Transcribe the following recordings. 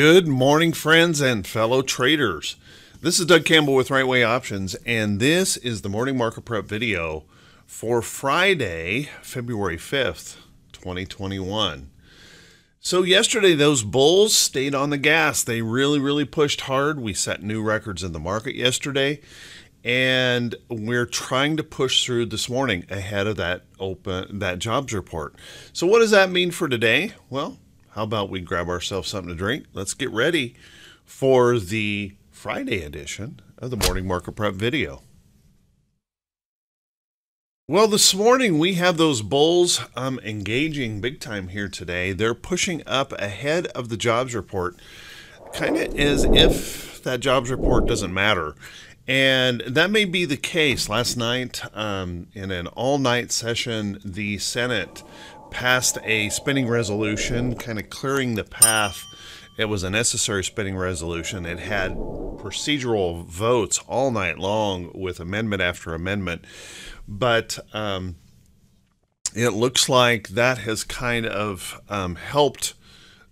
Good morning, friends and fellow traders. This is Doug Campbell with Right Way Options, and this is the morning market prep video for Friday, February 5th, 2021. So, yesterday, those bulls stayed on the gas. They really, really pushed hard. We set new records in the market yesterday, and we're trying to push through this morning ahead of that open that jobs report. So, what does that mean for today? Well, how about we grab ourselves something to drink? Let's get ready for the Friday edition of the Morning Market Prep video. Well, this morning we have those bulls um, engaging big time here today. They're pushing up ahead of the jobs report, kind of as if that jobs report doesn't matter. And that may be the case. Last night, um, in an all night session, the Senate passed a spending resolution, kind of clearing the path. It was a necessary spending resolution. It had procedural votes all night long with amendment after amendment. But um, it looks like that has kind of um, helped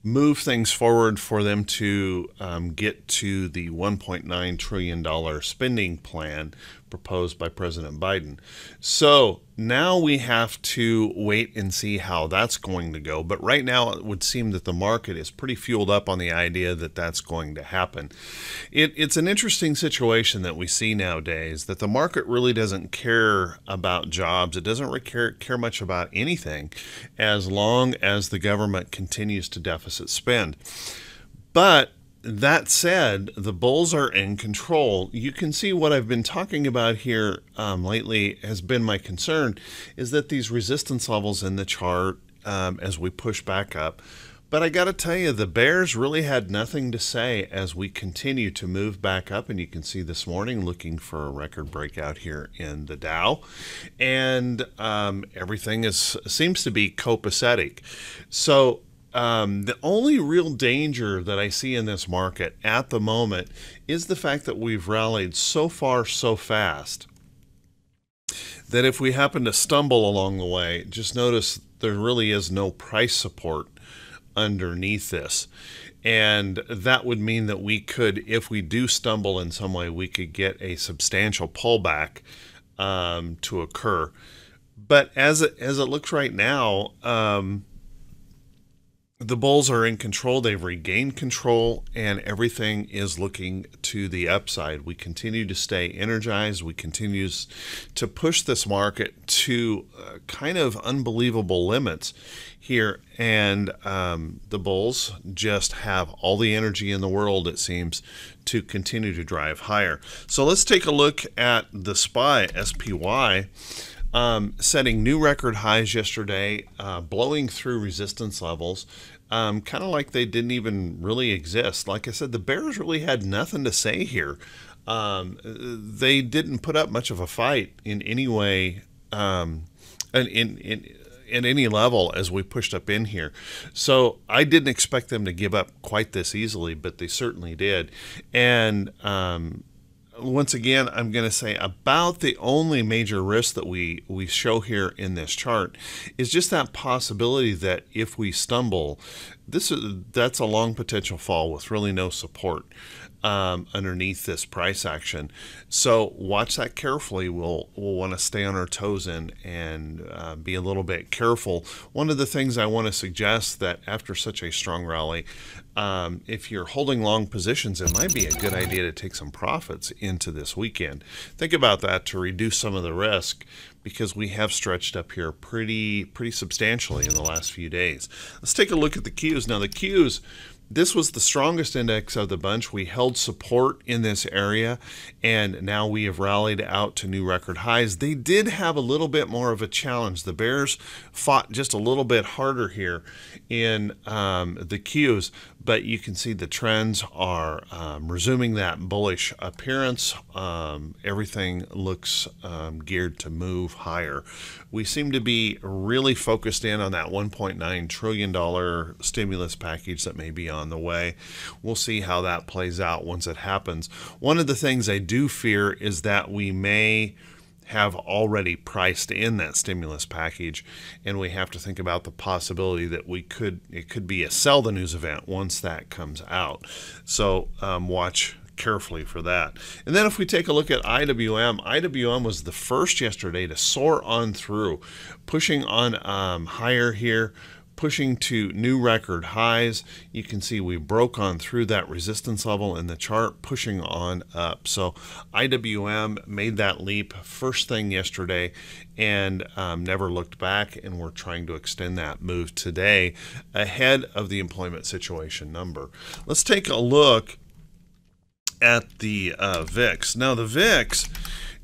move things forward for them to um, get to the $1.9 trillion spending plan proposed by President Biden. So now we have to wait and see how that's going to go. But right now, it would seem that the market is pretty fueled up on the idea that that's going to happen. It, it's an interesting situation that we see nowadays that the market really doesn't care about jobs. It doesn't really care, care much about anything as long as the government continues to deficit spend. But that said, the bulls are in control. You can see what I've been talking about here um, lately has been my concern is that these resistance levels in the chart um, as we push back up. But I got to tell you, the bears really had nothing to say as we continue to move back up. And you can see this morning looking for a record breakout here in the Dow. And um, everything is seems to be copacetic. So um, the only real danger that I see in this market at the moment is the fact that we've rallied so far so fast that if we happen to stumble along the way, just notice there really is no price support underneath this. And that would mean that we could, if we do stumble in some way, we could get a substantial pullback um, to occur. But as it, as it looks right now, um, the Bulls are in control. They've regained control, and everything is looking to the upside. We continue to stay energized. We continue to push this market to uh, kind of unbelievable limits here. And um, the Bulls just have all the energy in the world, it seems, to continue to drive higher. So let's take a look at the SPY, SPY. Um, setting new record highs yesterday, uh, blowing through resistance levels, um, kind of like they didn't even really exist. Like I said, the Bears really had nothing to say here. Um, they didn't put up much of a fight in any way, um, in, in, in at any level as we pushed up in here. So I didn't expect them to give up quite this easily, but they certainly did. And um, once again, I'm going to say about the only major risk that we, we show here in this chart is just that possibility that if we stumble, this is that's a long potential fall with really no support um, underneath this price action. So watch that carefully. We'll we'll want to stay on our toes and and uh, be a little bit careful. One of the things I want to suggest that after such a strong rally, um, if you're holding long positions, it might be a good idea to take some profits into this weekend. Think about that to reduce some of the risk because we have stretched up here pretty pretty substantially in the last few days. Let's take a look at the Qs. Now the Qs this was the strongest index of the bunch. We held support in this area, and now we have rallied out to new record highs. They did have a little bit more of a challenge. The Bears fought just a little bit harder here in um, the Qs, but you can see the trends are um, resuming that bullish appearance. Um, everything looks um, geared to move higher. We seem to be really focused in on that $1.9 trillion stimulus package that may be on the way. We'll see how that plays out once it happens. One of the things I do fear is that we may have already priced in that stimulus package, and we have to think about the possibility that we could it could be a sell the news event once that comes out. So um, watch carefully for that. And then if we take a look at IWM, IWM was the first yesterday to soar on through, pushing on um, higher here pushing to new record highs. You can see we broke on through that resistance level in the chart, pushing on up. So IWM made that leap first thing yesterday and um, never looked back, and we're trying to extend that move today ahead of the employment situation number. Let's take a look at the uh, VIX. Now, the VIX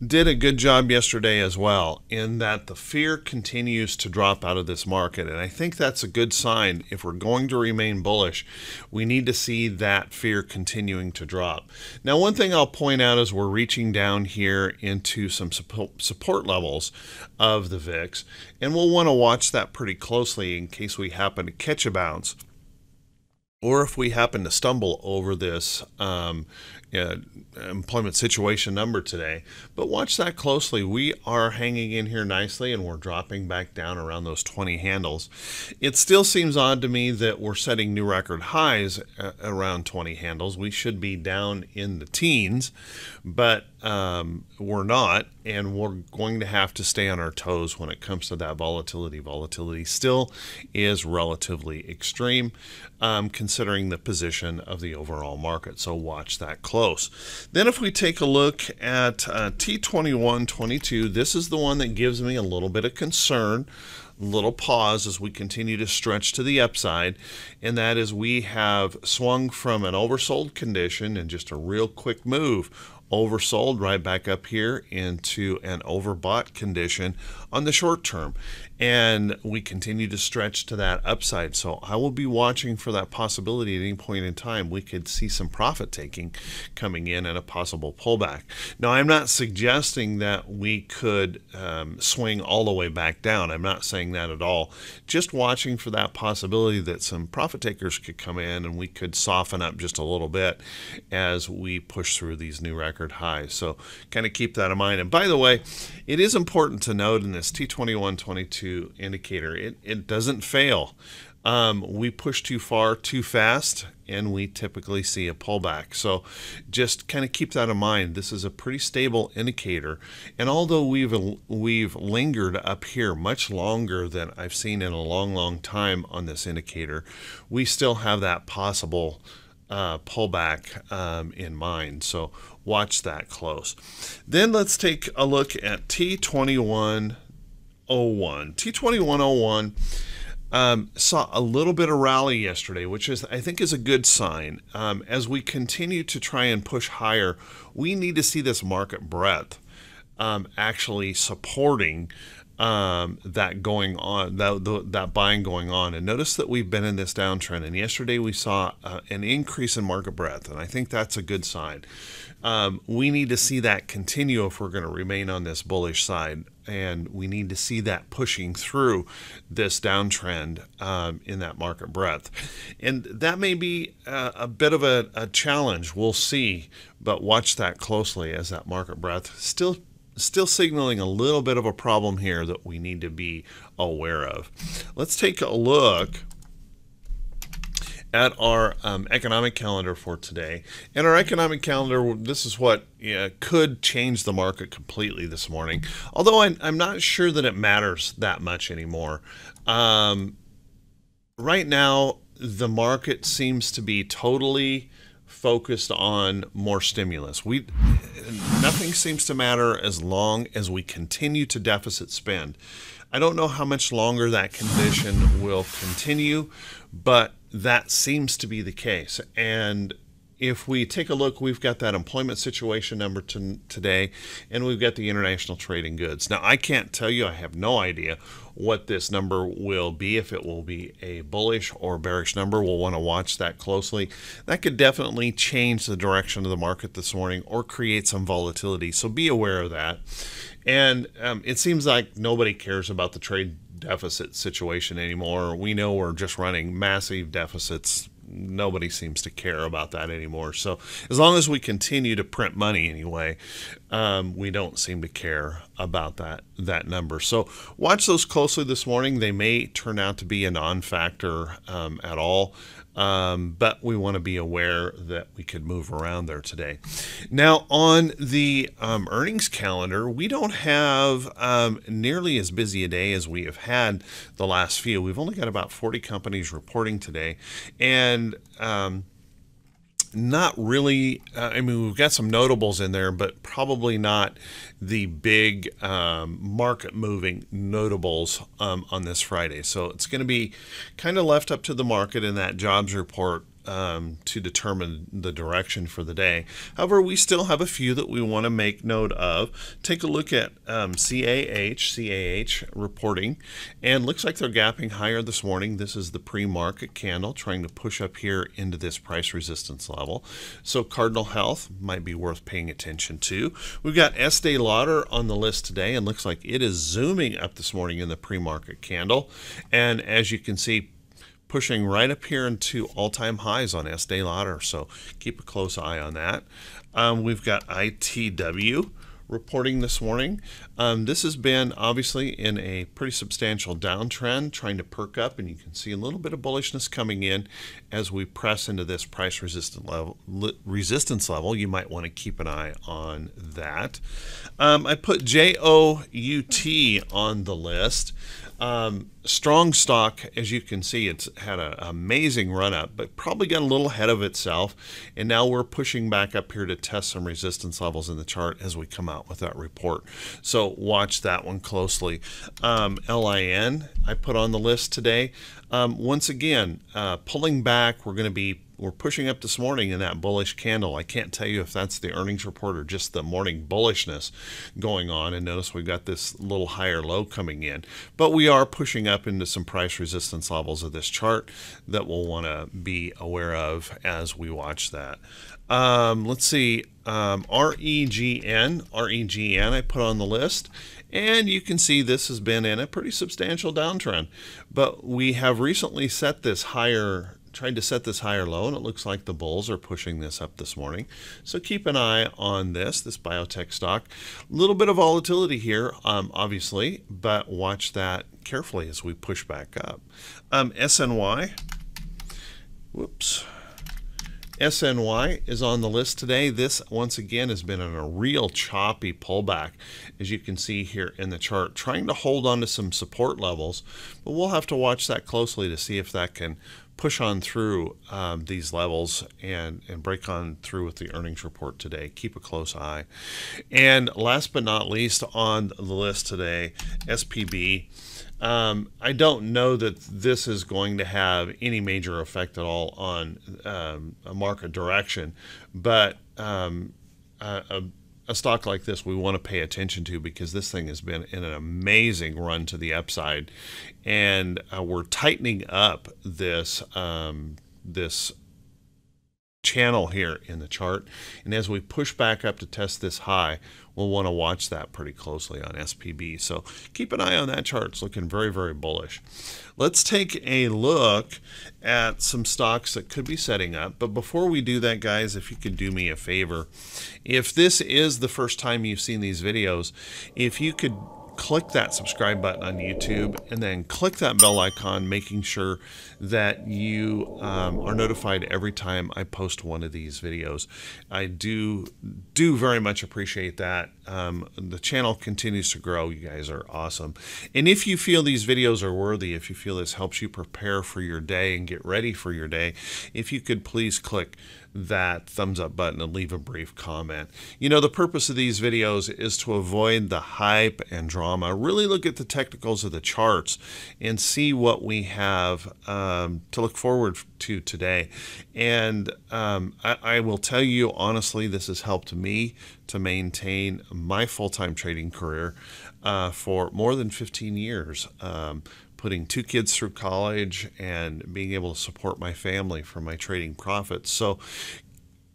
did a good job yesterday as well, in that the fear continues to drop out of this market. And I think that's a good sign. If we're going to remain bullish, we need to see that fear continuing to drop. Now, one thing I'll point out is we're reaching down here into some support levels of the VIX, and we'll want to watch that pretty closely in case we happen to catch a bounce or if we happen to stumble over this um, uh, employment situation number today. But watch that closely. We are hanging in here nicely and we're dropping back down around those 20 handles. It still seems odd to me that we're setting new record highs uh, around 20 handles. We should be down in the teens, but um, we're not, and we're going to have to stay on our toes when it comes to that volatility. Volatility still is relatively extreme, um, considering the position of the overall market. So watch that close. Then, if we take a look at uh, T2122, this is the one that gives me a little bit of concern a little pause as we continue to stretch to the upside, and that is we have swung from an oversold condition and just a real quick move oversold right back up here into an overbought condition on the short term. And we continue to stretch to that upside. So I will be watching for that possibility at any point in time. We could see some profit taking coming in and a possible pullback. Now, I'm not suggesting that we could um, swing all the way back down. I'm not saying that at all. Just watching for that possibility that some profit takers could come in and we could soften up just a little bit as we push through these new record highs. So kind of keep that in mind. And by the way, it is important to note in this T2122 indicator, it, it doesn't fail. Um, we push too far too fast and we typically see a pullback. So just kind of keep that in mind. This is a pretty stable indicator. And although we've we've lingered up here much longer than I've seen in a long, long time on this indicator, we still have that possible uh, pullback um, in mind. So watch that close. Then let's take a look at T2101. T2101 um, saw a little bit of rally yesterday, which is I think is a good sign. Um, as we continue to try and push higher, we need to see this market breadth um, actually supporting um, that going on, that, the, that buying going on. And notice that we've been in this downtrend. And yesterday we saw uh, an increase in market breadth, and I think that's a good sign. Um, we need to see that continue if we're going to remain on this bullish side. And we need to see that pushing through this downtrend um, in that market breadth. And that may be a, a bit of a, a challenge. We'll see. But watch that closely as that market breadth still still signaling a little bit of a problem here that we need to be aware of. Let's take a look at our um, economic calendar for today. And our economic calendar, this is what yeah, could change the market completely this morning. Although I'm, I'm not sure that it matters that much anymore. Um, right now, the market seems to be totally focused on more stimulus. We nothing seems to matter as long as we continue to deficit spend. I don't know how much longer that condition will continue, but that seems to be the case. And if we take a look, we've got that employment situation number to, today, and we've got the international trading goods. Now, I can't tell you, I have no idea what this number will be, if it will be a bullish or bearish number. We'll want to watch that closely. That could definitely change the direction of the market this morning or create some volatility, so be aware of that. And um, it seems like nobody cares about the trade deficit situation anymore. We know we're just running massive deficits nobody seems to care about that anymore. So as long as we continue to print money anyway, um, we don't seem to care about that that number. So watch those closely this morning. They may turn out to be a non-factor um, at all. Um, but we want to be aware that we could move around there today. Now, on the um, earnings calendar, we don't have um, nearly as busy a day as we have had the last few. We've only got about 40 companies reporting today, and um, not really. Uh, I mean, we've got some notables in there, but probably not the big um, market moving notables um, on this Friday. So it's going to be kind of left up to the market in that jobs report um, to determine the direction for the day. However, we still have a few that we want to make note of. Take a look at um, CAH, CAH reporting, and looks like they're gapping higher this morning. This is the pre-market candle trying to push up here into this price resistance level. So Cardinal Health might be worth paying attention to. We've got Estee Lauder on the list today, and looks like it is zooming up this morning in the pre-market candle. And as you can see, pushing right up here into all-time highs on Estee Lauder. So keep a close eye on that. Um, we've got ITW reporting this morning. Um, this has been obviously in a pretty substantial downtrend, trying to perk up, and you can see a little bit of bullishness coming in as we press into this price resistant level. Resistance level, you might want to keep an eye on that. Um, I put JOUT on the list. Um, strong stock, as you can see, it's had an amazing run up, but probably got a little ahead of itself. And now we're pushing back up here to test some resistance levels in the chart as we come out with that report. So watch that one closely. Um, LIN, I put on the list today. Um, once again, uh, pulling back, we're going to be we're pushing up this morning in that bullish candle. I can't tell you if that's the earnings report or just the morning bullishness going on. And notice we've got this little higher low coming in. But we are pushing up into some price resistance levels of this chart that we'll want to be aware of as we watch that. Um, let's see, um, REGN, REGN I put on the list. And you can see this has been in a pretty substantial downtrend. But we have recently set this higher tried to set this higher low, and it looks like the bulls are pushing this up this morning. So keep an eye on this, this biotech stock. A little bit of volatility here, um, obviously, but watch that carefully as we push back up. Um, SNY, whoops. SNY is on the list today. This, once again, has been in a real choppy pullback, as you can see here in the chart, trying to hold on to some support levels, but we'll have to watch that closely to see if that can push on through um, these levels and, and break on through with the earnings report today. Keep a close eye. And last but not least on the list today, SPB. Um, I don't know that this is going to have any major effect at all on um, a market direction, but um, a, a stock like this we want to pay attention to because this thing has been in an amazing run to the upside, and uh, we're tightening up this um, this channel here in the chart. And as we push back up to test this high, we'll want to watch that pretty closely on SPB. So keep an eye on that chart. It's looking very, very bullish. Let's take a look at some stocks that could be setting up. But before we do that, guys, if you could do me a favor, if this is the first time you've seen these videos, if you could click that subscribe button on YouTube and then click that bell icon, making sure that you um, are notified every time I post one of these videos. I do do very much appreciate that. Um, the channel continues to grow. You guys are awesome. And if you feel these videos are worthy, if you feel this helps you prepare for your day and get ready for your day, if you could please click that thumbs up button and leave a brief comment. You know, the purpose of these videos is to avoid the hype and drama. Really look at the technicals of the charts and see what we have um, to look forward to today. And um, I, I will tell you honestly, this has helped me to maintain my full-time trading career uh, for more than 15 years. Um, putting two kids through college and being able to support my family from my trading profits. So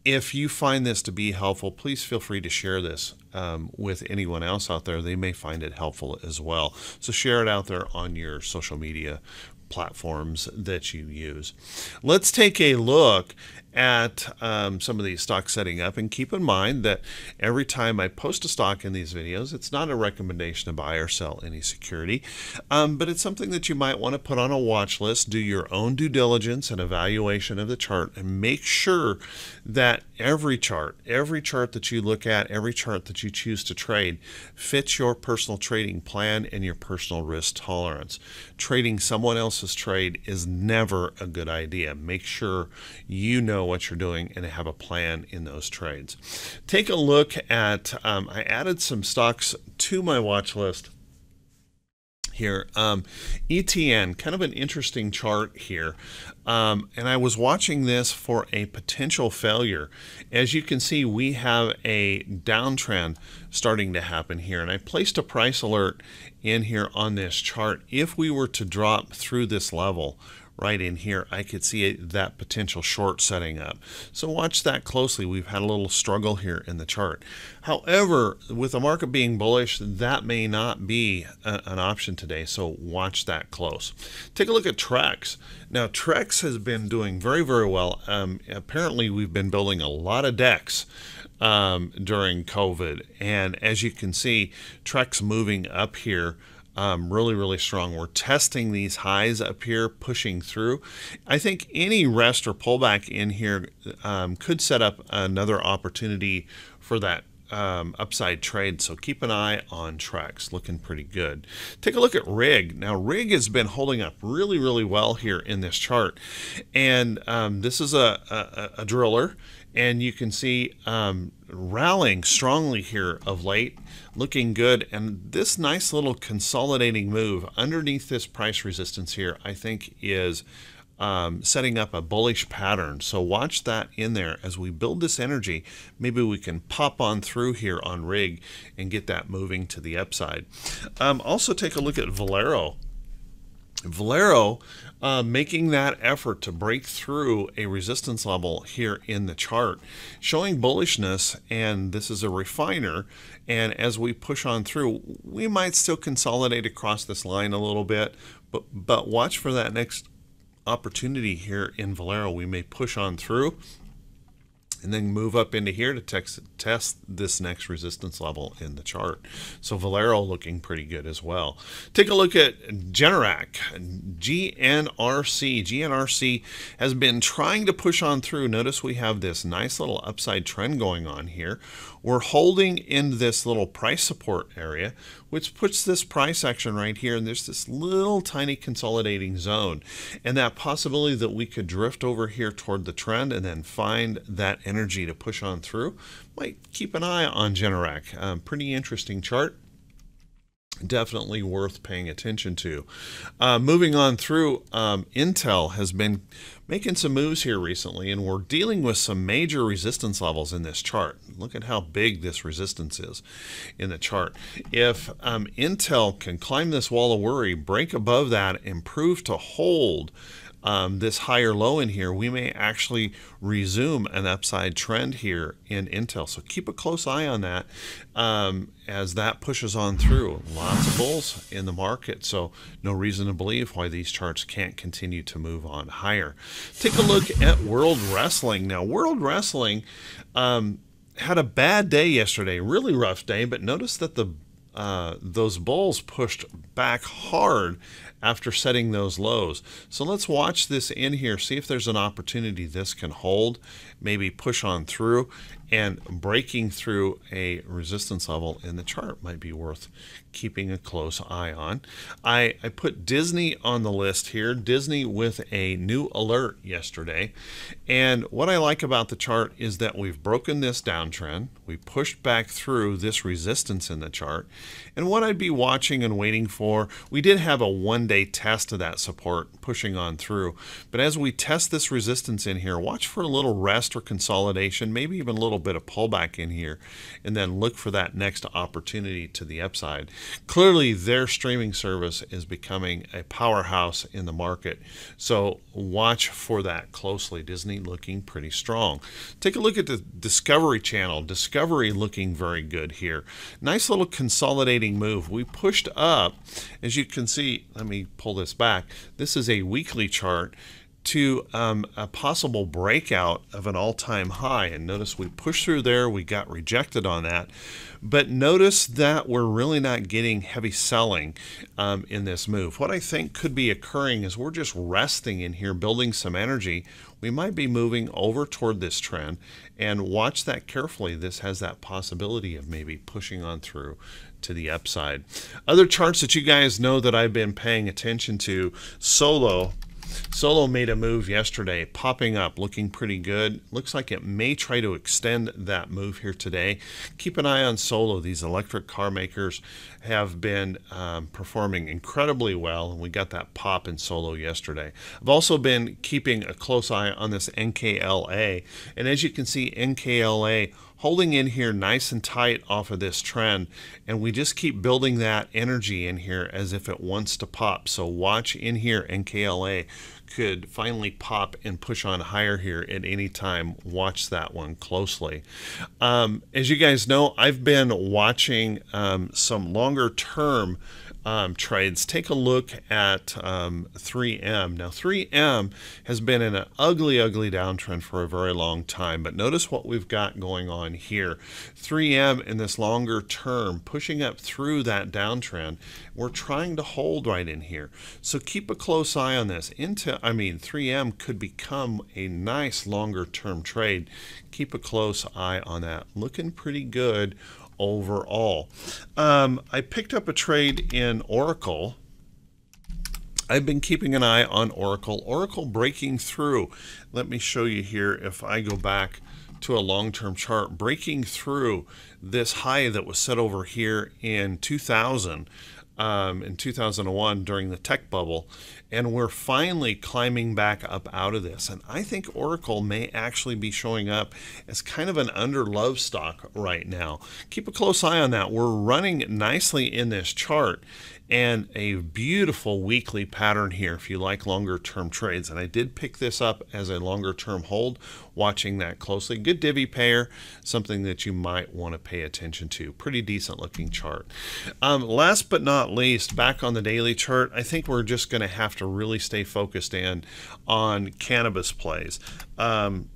if you find this to be helpful, please feel free to share this um, with anyone else out there. They may find it helpful as well. So share it out there on your social media platforms that you use. Let's take a look at um, some of these stocks setting up. And keep in mind that every time I post a stock in these videos it's not a recommendation to buy or sell any security. Um, but it's something that you might want to put on a watch list do your own due diligence and evaluation of the chart and make sure that every chart every chart that you look at every chart that you choose to trade fits your personal trading plan and your personal risk tolerance. Trading someone else's trade is never a good idea. Make sure you know what you're doing and have a plan in those trades. Take a look at, um, I added some stocks to my watch list here. Um, ETN, kind of an interesting chart here. Um, and I was watching this for a potential failure. As you can see, we have a downtrend starting to happen here. And I placed a price alert in here on this chart. If we were to drop through this level, right in here, I could see that potential short setting up. So watch that closely. We've had a little struggle here in the chart. However, with the market being bullish, that may not be a, an option today. So watch that close. Take a look at Trex. Now, Trex has been doing very, very well. Um, apparently, we've been building a lot of decks um, during COVID. And as you can see, Trex moving up here um, really, really strong. We're testing these highs up here, pushing through. I think any rest or pullback in here um, could set up another opportunity for that um, upside trade. So keep an eye on Trex, looking pretty good. Take a look at Rig. Now, Rig has been holding up really, really well here in this chart. And um, this is a, a, a, driller, and you can see um, rallying strongly here of late, looking good. And this nice little consolidating move underneath this price resistance here, I think is um, setting up a bullish pattern. So watch that in there as we build this energy. Maybe we can pop on through here on rig and get that moving to the upside. Um, also take a look at Valero. Valero uh, making that effort to break through a resistance level here in the chart, showing bullishness, and this is a refiner. And as we push on through, we might still consolidate across this line a little bit, but, but watch for that next opportunity here in Valero. We may push on through and then move up into here to text, test this next resistance level in the chart. So Valero looking pretty good as well. Take a look at Generac, GNRC. GNRC has been trying to push on through. Notice we have this nice little upside trend going on here. We're holding in this little price support area, which puts this price action right here, and there's this little tiny consolidating zone. And that possibility that we could drift over here toward the trend and then find that energy to push on through, might keep an eye on Generac. Um, pretty interesting chart definitely worth paying attention to. Uh, moving on through, um, Intel has been making some moves here recently, and we're dealing with some major resistance levels in this chart. Look at how big this resistance is in the chart. If um, Intel can climb this wall of worry, break above that, improve to hold, um, this higher low in here, we may actually resume an upside trend here in Intel. So keep a close eye on that um, as that pushes on through. Lots of bulls in the market, so no reason to believe why these charts can't continue to move on higher. Take a look at World Wrestling. Now, World Wrestling um, had a bad day yesterday, really rough day, but notice that the uh, those bulls pushed back hard after setting those lows. So let's watch this in here, see if there's an opportunity this can hold, maybe push on through, and breaking through a resistance level in the chart might be worth keeping a close eye on. I, I put Disney on the list here, Disney with a new alert yesterday. And what I like about the chart is that we've broken this downtrend. We pushed back through this resistance in the chart. And what I'd be watching and waiting for, we did have a one day test of that support pushing on through. But as we test this resistance in here, watch for a little rest or consolidation, maybe even a little bit of pullback in here, and then look for that next opportunity to the upside. Clearly, their streaming service is becoming a powerhouse in the market. So watch for that closely. Disney looking pretty strong. Take a look at the Discovery Channel. Discovery looking very good here. Nice little consolidating move. We pushed up, as you can see. Let me me pull this back. This is a weekly chart to um, a possible breakout of an all-time high. And notice we pushed through there we got rejected on that. But notice that we're really not getting heavy selling um, in this move. What I think could be occurring is we're just resting in here building some energy. We might be moving over toward this trend. And watch that carefully. This has that possibility of maybe pushing on through to the upside. Other charts that you guys know that I've been paying attention to solo Solo made a move yesterday, popping up, looking pretty good. Looks like it may try to extend that move here today. Keep an eye on Solo. These electric car makers have been um, performing incredibly well, and we got that pop in Solo yesterday. I've also been keeping a close eye on this NKLA, and as you can see, NKLA holding in here nice and tight off of this trend and we just keep building that energy in here as if it wants to pop. So watch in here NKLA could finally pop and push on higher here at any time. Watch that one closely. Um, as you guys know I've been watching um, some longer term um, trades, take a look at um, 3M. Now, 3M has been in an ugly, ugly downtrend for a very long time, but notice what we've got going on here. 3M in this longer term, pushing up through that downtrend. We're trying to hold right in here. So keep a close eye on this. Into, I mean, 3M could become a nice longer term trade. Keep a close eye on that. Looking pretty good overall. Um, I picked up a trade in Oracle. I've been keeping an eye on Oracle. Oracle breaking through. Let me show you here if I go back to a long-term chart, breaking through this high that was set over here in 2000 um, in 2001 during the tech bubble, and we're finally climbing back up out of this. And I think Oracle may actually be showing up as kind of an under love stock right now. Keep a close eye on that. We're running nicely in this chart and a beautiful weekly pattern here if you like longer term trades. And I did pick this up as a longer term hold, watching that closely. Good divvy payer, something that you might want to pay attention to. Pretty decent looking chart. Um, last but not least, back on the daily chart, I think we're just going to have to really stay focused in on cannabis plays. Um,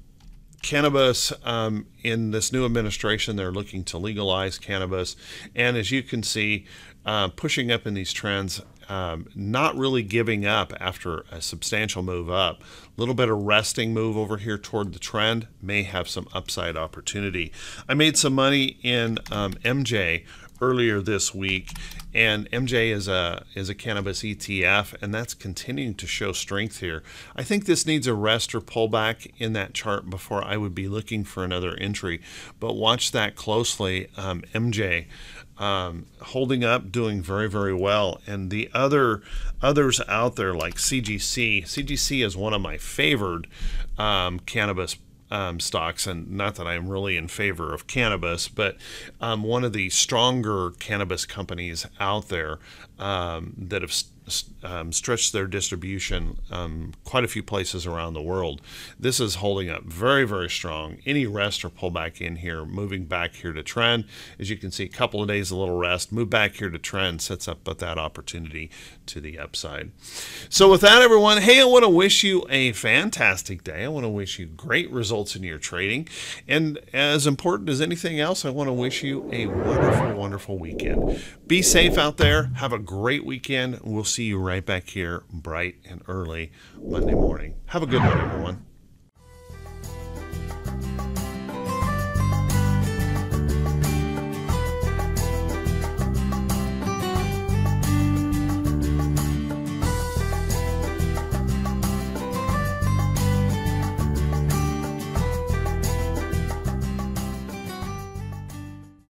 cannabis um, in this new administration, they're looking to legalize cannabis. And as you can see, uh, pushing up in these trends, um, not really giving up after a substantial move up. A little bit of resting move over here toward the trend may have some upside opportunity. I made some money in um, MJ earlier this week and MJ is a is a cannabis ETF and that's continuing to show strength here. I think this needs a rest or pullback in that chart before I would be looking for another entry but watch that closely um, MJ um, holding up doing very very well and the other others out there like CGC CGC is one of my favored um, cannabis um, stocks, and not that I'm really in favor of cannabis, but um, one of the stronger cannabis companies out there um, that have um, their distribution um, quite a few places around the world. This is holding up very, very strong. Any rest or pullback in here, moving back here to trend. As you can see, a couple of days, a little rest, move back here to trend, sets up but that opportunity to the upside. So with that, everyone, hey, I want to wish you a fantastic day. I want to wish you great results in your trading. And as important as anything else, I want to wish you a wonderful, wonderful weekend. Be safe out there. Have a great weekend. We'll see you right back here bright and early Monday morning. Have a good one, everyone.